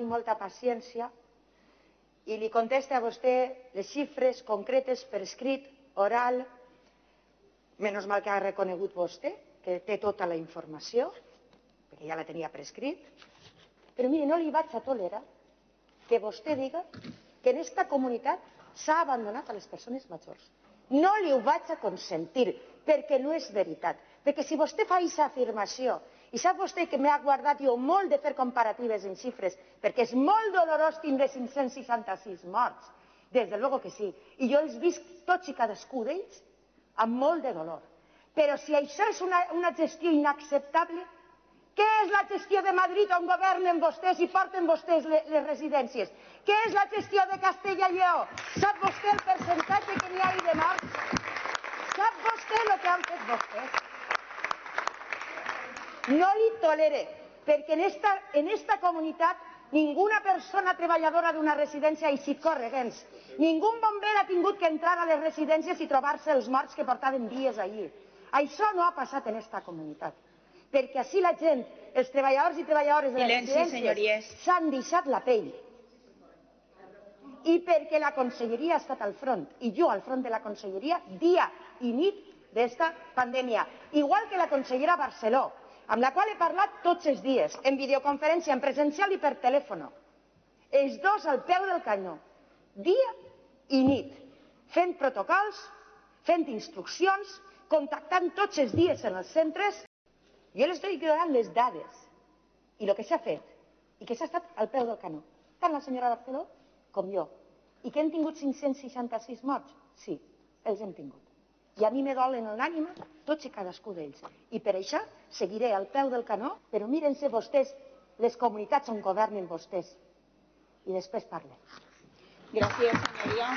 tinc molta paciència i li conteste a vostè les xifres concretes per escrit, oral. Menys mal que ha reconegut vostè que té tota la informació, perquè ja la tenia per escrit. Però mire, no li vaig a tolerar que vostè diga que en aquesta comunitat s'ha abandonat a les persones majors. No li ho vaig a consentir, perquè no és veritat. Perquè si vostè fa aquesta afirmació i sap vostè que m'ha guardat jo molt de fer comparatives en xifres, perquè és molt dolorós tindre 566 morts, des de luego que sí. I jo els visc tots i cadascú d'ells amb molt de dolor. Però si això és una, una gestió inacceptable, què és la gestió de Madrid on governen vostès i porten vostès les, les residències? Què és la gestió de Castella i Lleó? Sap vostè el percentatge que n'hi ha de morts? Sap vostè el que han fet vostès? No li tolere, perquè en esta, en esta comunitat ninguna persona treballadora d'una residència ha eixit correguents. Ningú bomber ha tingut que entrar a les residències i trobar-se els morts que portaven dies allí. Això no ha passat en esta comunitat. Perquè així la gent, els treballadors i treballadores de les residències s'han deixat la pell. I perquè la conselleria ha estat al front, i jo al front de la conselleria, dia i nit d'esta pandèmia. Igual que la consellera Barceló, amb la qual he parlat tots els dies, en videoconferència, en presencial i per telèfon. Els dos al peu del canyó, dia i nit, fent protocols, fent instruccions, contactant tots els dies en els centres. Jo les estic donant les dades i el que s'ha fet i que s'ha estat al peu del canó. Tant la senyora Barceló com jo. I que hem tingut 566 morts? Sí, els hem tingut. I a mi me dolen en l'ànima tots i cadascú d'ells. I per això seguiré al peu del canó, però mírense vostès les comunitats on governen vostès. I després parlen. Gràcies, senyoria.